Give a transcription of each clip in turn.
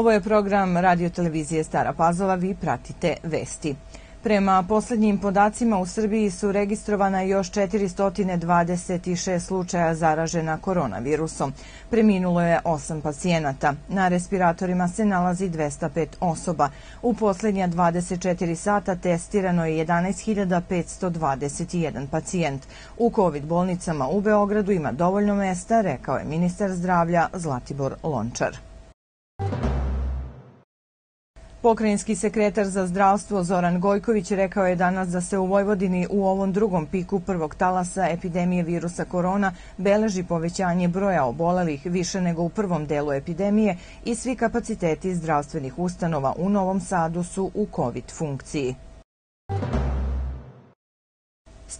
Ovo je program radio televizije Stara Pazova, vi pratite Vesti. Prema poslednjim podacima u Srbiji su registrovana još 426 slučaja zaražena koronavirusom. Preminulo je 8 pacijenata. Na respiratorima se nalazi 205 osoba. U poslednja 24 sata testirano je 11.521 pacijent. U COVID bolnicama u Beogradu ima dovoljno mesta, rekao je ministar zdravlja Zlatibor Lončar. Pokrajinski sekretar za zdravstvo Zoran Gojković rekao je danas da se u Vojvodini u ovom drugom piku prvog talasa epidemije virusa korona beleži povećanje broja obolelih više nego u prvom delu epidemije i svi kapaciteti zdravstvenih ustanova u Novom Sadu su u COVID funkciji.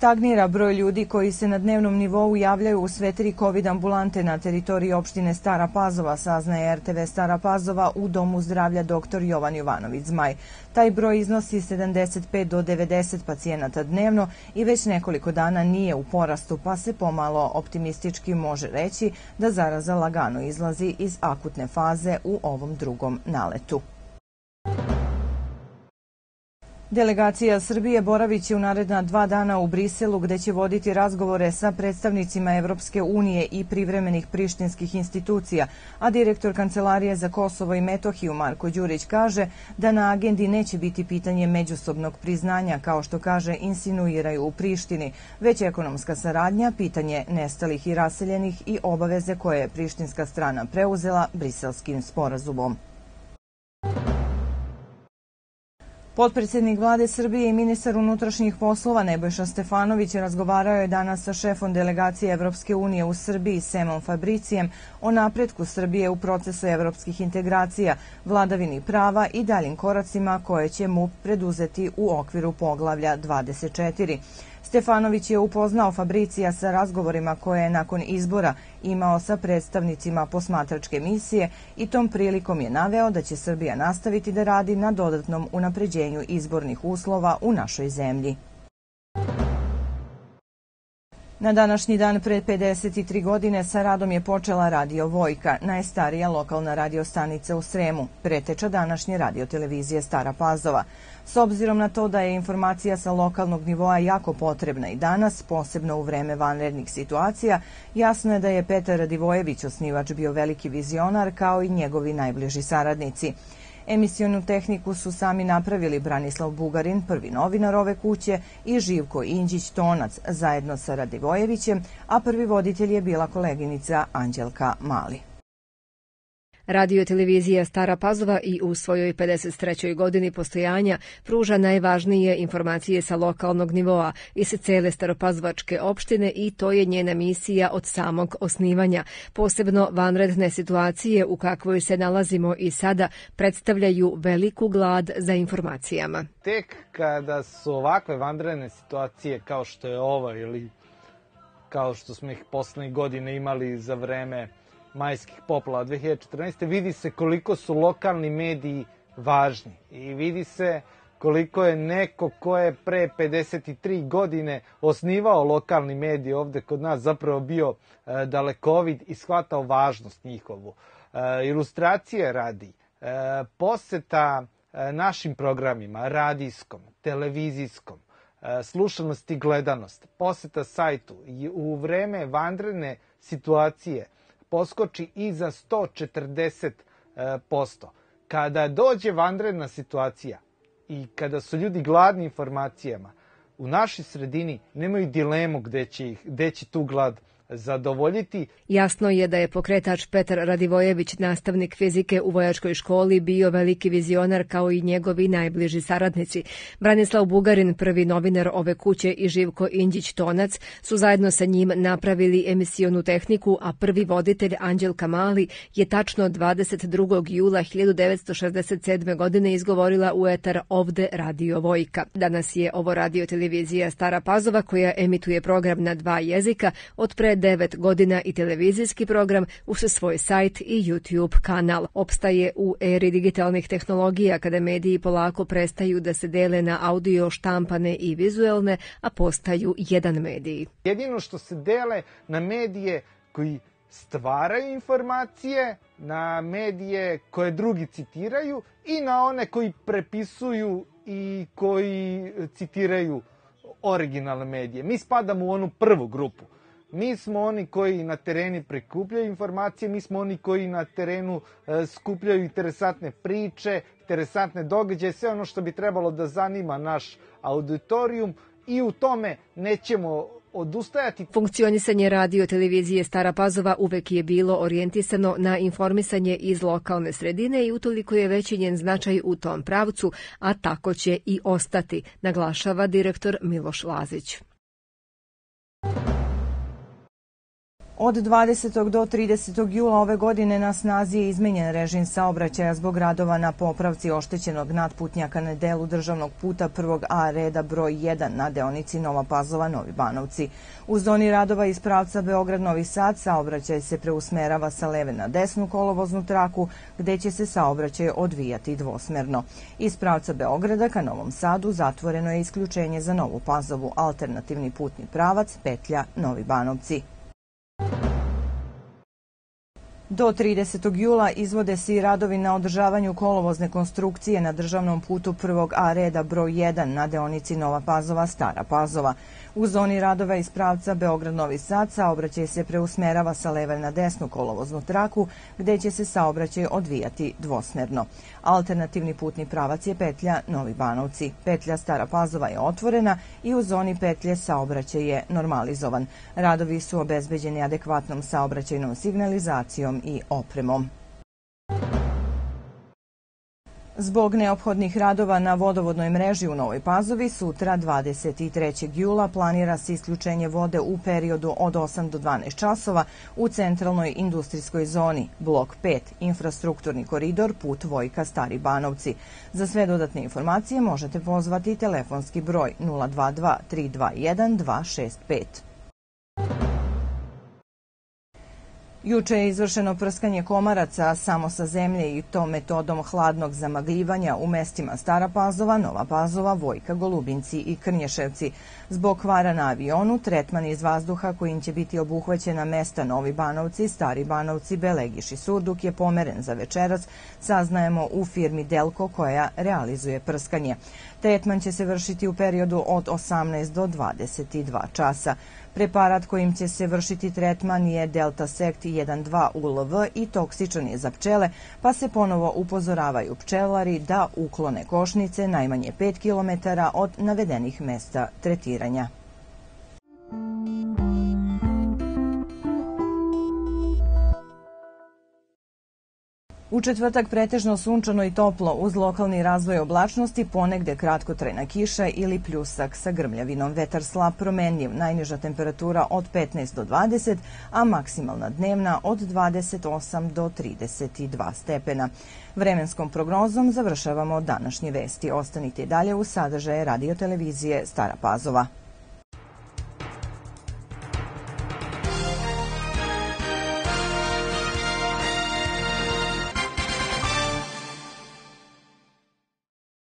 Stagnira broj ljudi koji se na dnevnom nivou javljaju u sve tri COVID ambulante na teritoriji opštine Stara Pazova, saznaje RTV Stara Pazova u Domu zdravlja dr. Jovan Jovanović Zmaj. Taj broj iznosi 75 do 90 pacijenata dnevno i već nekoliko dana nije u porastu, pa se pomalo optimistički može reći da zaraza lagano izlazi iz akutne faze u ovom drugom naletu. Delegacija Srbije boraviće u naredna dva dana u Briselu gde će voditi razgovore sa predstavnicima Evropske unije i privremenih prištinskih institucija, a direktor Kancelarije za Kosovo i Metohiju Marko Đurić kaže da na agendi neće biti pitanje međusobnog priznanja, kao što kaže insinuiraju u Prištini, već ekonomska saradnja, pitanje nestalih i raseljenih i obaveze koje je prištinska strana preuzela briselskim sporazumom. Potpredsednik vlade Srbije i ministar unutrašnjih poslova Nebojša Stefanović razgovarao je danas sa šefom delegacije Evropske unije u Srbiji Semom Fabricijem o napretku Srbije u procesu evropskih integracija, vladavini prava i daljim koracima koje će MUP preduzeti u okviru poglavlja 24. Stefanović je upoznao Fabricija sa razgovorima koje je nakon izbora imao sa predstavnicima posmatračke misije i tom prilikom je naveo da će Srbija nastaviti da radi na dodatnom unapređenju izbornih uslova u našoj zemlji. Na današnji dan pre 53 godine sa radom je počela Radio Vojka, najstarija lokalna radiostanica u Sremu, preteča današnje radiotelevizije Stara Pazova. S obzirom na to da je informacija sa lokalnog nivoa jako potrebna i danas, posebno u vreme vanrednih situacija, jasno je da je Petar Radivojević osnivač bio veliki vizionar kao i njegovi najbliži saradnici. Emisionu tehniku su sami napravili Branislav Bugarin, prvi novinar ove kuće, i Živko Inđić Tonac, zajedno sa Radivojevićem, a prvi voditelj je bila koleginica Anđelka Mali. Radio televizija Stara Pazova i u svojoj 53. godini postojanja pruža najvažnije informacije sa lokalnog nivoa i se cele staropazovačke opštine i to je njena misija od samog osnivanja. Posebno vanredne situacije u kakvoj se nalazimo i sada predstavljaju veliku glad za informacijama. Tek kada su ovakve vanredne situacije kao što je ova ili kao što smo ih poslednje godine imali za vreme majskih poplava 2014. vidi se koliko su lokalni mediji važni i vidi se koliko je neko ko je pre 53 godine osnivao lokalni medij ovde kod nas zapravo bio e, dalekovid i shvatao važnost njihovu. E, ilustracije radi, e, poseta e, našim programima, radijskom, televizijskom, e, slušanost i gledanost, poseta sajtu i u vreme vanredne situacije – poskoči i za 140%. Kada dođe vanredna situacija i kada su ljudi gladni informacijama, u našoj sredini nemaju dilemu gde će, ih, gde će tu glad zadovoljiti. Jasno je da je pokretač Petar Radivojević, nastavnik fizike u vojačkoj školi, bio veliki vizionar kao i njegovi najbliži saradnici. Branislav Bugarin, prvi novinar ove kuće i Živko Inđić Tonac su zajedno sa njim napravili emisionu tehniku, a prvi voditelj Anđelka Mali je tačno 22. jula 1967. godine izgovorila u etar ovde Radio Vojka. Danas je ovo radio televizija Stara Pazova koja emituje program na dva jezika od pre 9 godina i televizijski program uz svoj sajt i YouTube kanal. Opstaje u eri digitalnih tehnologija kada mediji polako prestaju da se dele na audio, štampane i vizuelne, a postaju jedan mediji. Jedino što se dele na medije koji stvaraju informacije, na medije koje drugi citiraju i na one koji prepisuju i koji citiraju originalne medije. Mi spadamo u onu prvu grupu. Mi smo oni koji na tereni prikupljaju informacije, mi smo oni koji na terenu e, skupljaju interesantne priče, interesantne događaje, sve ono što bi trebalo da zanima naš auditorijum i u tome nećemo odustajati. Funkcionisanje radio televizije Stara Pazova uvek je bilo orijentisano na informisanje iz lokalne sredine i utoliko je veći njen značaj u tom pravcu, a tako će i ostati, naglašava direktor Miloš Lazić. Od 20. do 30. jula ove godine na snazi je izmenjen režim saobraćaja zbog radova na popravci oštećenog nadputnjaka na delu državnog puta prvog A reda broj 1 na deonici Nova Pazova Novi Banovci. U zoni radova iz pravca Beograd-Novi Sad saobraćaj se preusmerava sa leve na desnu kolovoznu traku gde će se saobraćaj odvijati dvosmerno. Iz pravca Beograda ka Novom Sadu zatvoreno je isključenje za Novu Pazovu, alternativni putni pravac petlja Novi Banovci. Do 30. jula izvode se i radovi na održavanju kolovozne konstrukcije na državnom putu prvog A reda broj 1 na deonici Nova Pazova Stara Pazova. U zoni radova iz pravca Beograd-Novi Sad saobraćaj se preusmerava sa leve na desnu kolovoznu traku gde će se saobraćaj odvijati dvosmerno. Alternativni putni pravac je petlja Novi Banovci. Petlja Stara Pazova je otvorena i u zoni petlje saobraćaj je normalizovan. Radovi su obezbeđeni adekvatnom saobraćajnom signalizacijom i opremom. Zbog neophodnih radova na vodovodnoj mreži u Novoj Pazovi sutra 23. jula planira se isključenje vode u periodu od 8 do 12 časova u centralnoj industrijskoj zoni, blok 5, infrastrukturni koridor, put Vojka Stari Banovci. Za sve dodatne informacije možete pozvati telefonski broj 022 321 265. Juče je izvršeno prskanje komaraca samo sa zemlje i to metodom hladnog zamagljivanja u mestima Stara Pazova, Nova Pazova, Vojka, Golubinci i Krnješevci. Zbog kvara na avionu, tretman iz vazduha kojim će biti obuhvaćena mesta Novi Banovci, Stari Banovci, Belegiš i Surduk je pomeren za večeras, saznajemo u firmi Delko koja realizuje prskanje. Tretman će se vršiti u periodu od 18 do 22 časa. Preparat kojim će se vršiti tretman je Delta Sect 1.2 ULV i toksičan je za pčele, pa se ponovo upozoravaju pčelari da uklone košnice najmanje 5 km od navedenih mesta tretiranja. U četvrtak pretežno sunčano i toplo uz lokalni razvoj oblačnosti, ponegde kratkotrajna kiša ili pljusak sa grmljavinom. Vetar slab promenljiv, najniža temperatura od 15 do 20, a maksimalna dnevna od 28 do 32 stepena. Vremenskom prognozom završavamo današnje vesti. Ostanite dalje u sadržaje radio televizije Stara Pazova.